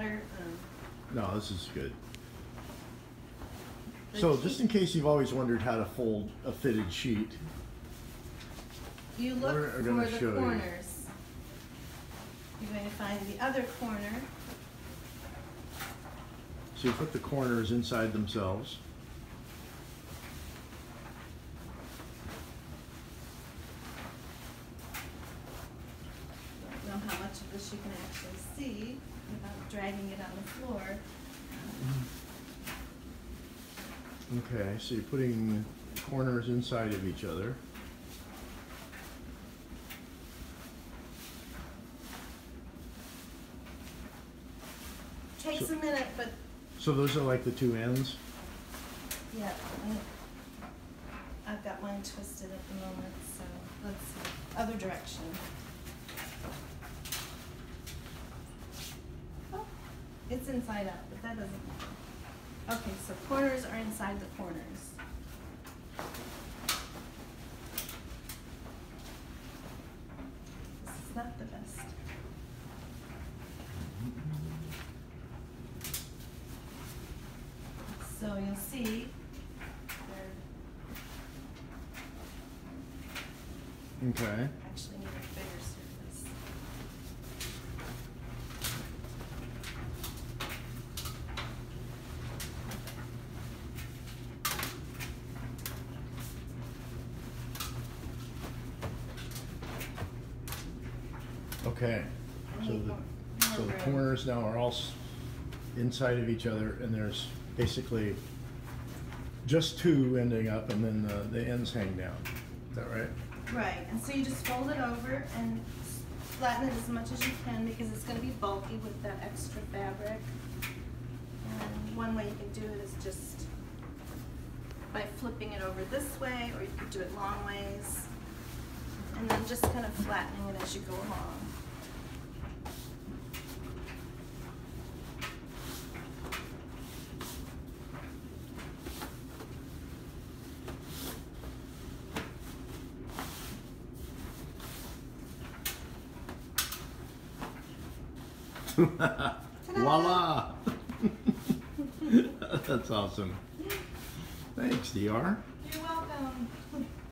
better. Um, No, this is good. So just in case you've always wondered how to fold a fitted sheet, You look We're for gonna the show you. corners. You're going to find the other corner. so you put the corners inside themselves. Don't know how much of this you can actually see dragging it on the floor. Okay, so you're putting corners inside of each other. Takes So- a minute, but So those are like the two ends? yeah, I've got mine twisted at the moment, so let's see. Other direction. It's inside out, but that doesn't matter. Okay, so corners are inside the corners. This is not the best. So you'll see, Okay. actually Okay. So the, so the corners now are all inside of each other and there's basically just two ending up and then the, the ends hang down. Is that right? Right, and so you just fold it over and flatten it as much as you can because it's gonna be bulky with that extra fabric. And one way you can do it is just by flipping it over this way, or you could do it long ways. And then just kind of flattening it as you go along. Voila! That's awesome. Thanks, DR. You're welcome.